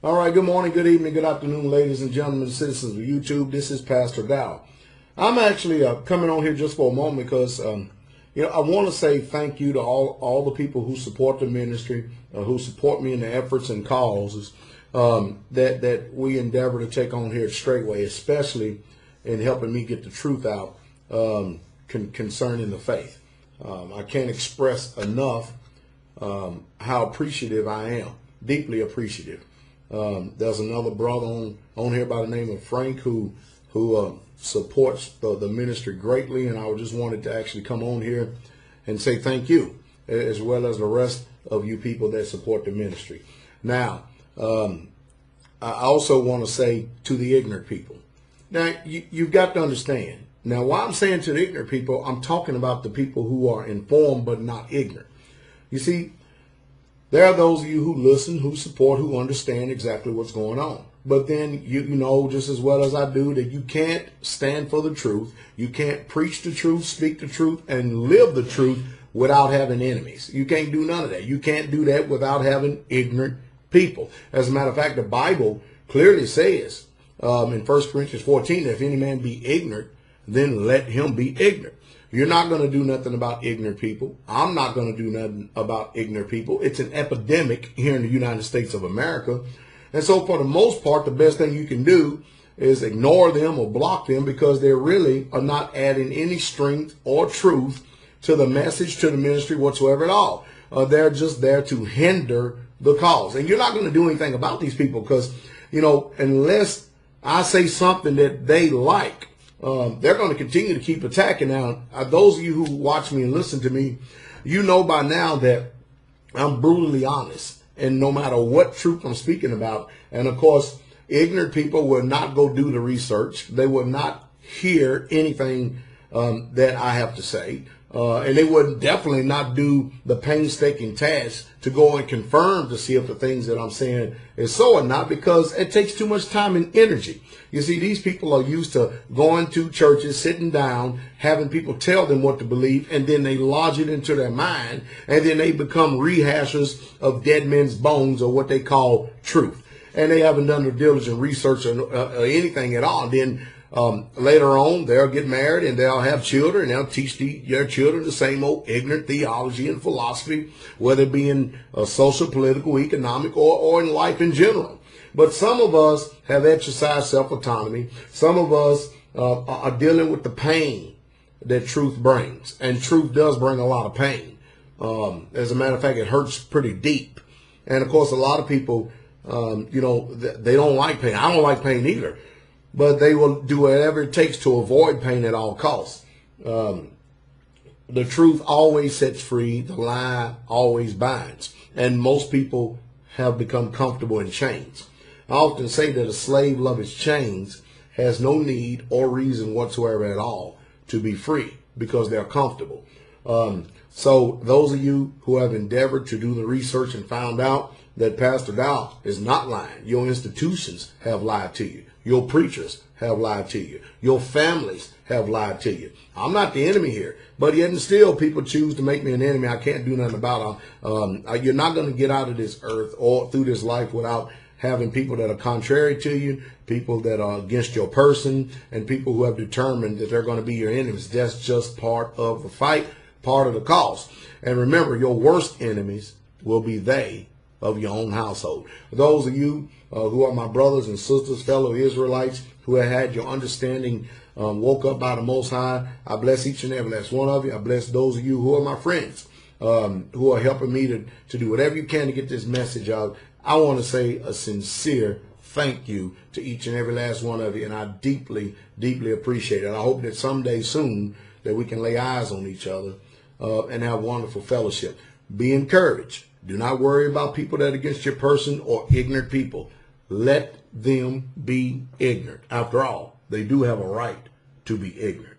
All right, good morning, good evening, good afternoon, ladies and gentlemen, citizens of YouTube. This is Pastor Dow. I'm actually uh, coming on here just for a moment because, um, you know, I want to say thank you to all, all the people who support the ministry, uh, who support me in the efforts and causes um, that, that we endeavor to take on here Straitway, especially in helping me get the truth out um, con- concerning the faith. Um, I can't express enough um, how appreciative I am, deeply appreciative. Um, there's another brother on, on here by the name of Frank who who uh, supports the, the ministry greatly, and I just wanted to actually come on here and say thank you, as well as the rest of you people that support the ministry. Now, um, I also want to say to the ignorant people. Now, you, you've got to understand. Now, while I'm saying to the ignorant people, I'm talking about the people who are informed but not ignorant. You see, there are those of you who listen, who support, who understand exactly what's going on. But then you, know just as well as I do that you can't stand for the truth. You can't preach the truth, speak the truth, and live the truth without having enemies. You can't do none of that. You can't do that without having ignorant people. As a matter of fact, the Bible clearly says um, in 1 Corinthians 14 that if any man be ignorant, then let him be ignorant. You're not going to do nothing about ignorant people. I'm not going to do nothing about ignorant people. It's an epidemic here in the United States of America. And so for the most part, the best thing you can do is ignore them or block them because they really are not adding any strength or truth to the message, to the ministry whatsoever at all. Uh, they're just there to hinder the cause. And you're not going to do anything about these people because, you know, unless I say something that they like, um, they're going to continue to keep attacking. Now, uh, those of you who watch me and listen to me, you know by now that I'm brutally honest. And no matter what truth I'm speaking about, and of course, ignorant people will not go do the research. They will not hear anything um, that I have to say. Uh, and they would definitely not do the painstaking task to go and confirm to see if the things that I'm saying is so or not because it takes too much time and energy. You see, these people are used to going to churches, sitting down, having people tell them what to believe, and then they lodge it into their mind, and then they become rehashers of dead men's bones or what they call truth. And they haven't done the diligent research or, uh, or anything at all. Then um, later on, they'll get married and they'll have children and they'll teach the, their children the same old ignorant theology and philosophy, whether it be in uh, social, political, economic, or, or in life in general. But some of us have exercised self-autonomy. Some of us uh, are dealing with the pain that truth brings. And truth does bring a lot of pain. Um, as a matter of fact, it hurts pretty deep. And of course, a lot of people, um, you know, they don't like pain. I don't like pain either but they will do whatever it takes to avoid pain at all costs. Um, the truth always sets free. The lie always binds. And most people have become comfortable in chains. I often say that a slave loves chains has no need or reason whatsoever at all to be free because they're comfortable. Um, so those of you who have endeavored to do the research and found out that Pastor Dow is not lying, your institutions have lied to you. Your preachers have lied to you. Your families have lied to you. I'm not the enemy here, but yet and still people choose to make me an enemy. I can't do nothing about it. Um, you're not going to get out of this earth or through this life without having people that are contrary to you, people that are against your person, and people who have determined that they're going to be your enemies. That's just part of the fight, part of the cause. And remember, your worst enemies will be they of your own household. Those of you uh, who are my brothers and sisters, fellow Israelites, who have had your understanding um, woke up by the Most High, I bless each and every last one of you. I bless those of you who are my friends, um, who are helping me to, to do whatever you can to get this message out. I want to say a sincere thank you to each and every last one of you, and I deeply, deeply appreciate it. I hope that someday soon that we can lay eyes on each other uh, and have wonderful fellowship. Be encouraged. Do not worry about people that are against your person or ignorant people. Let them be ignorant. After all, they do have a right to be ignorant.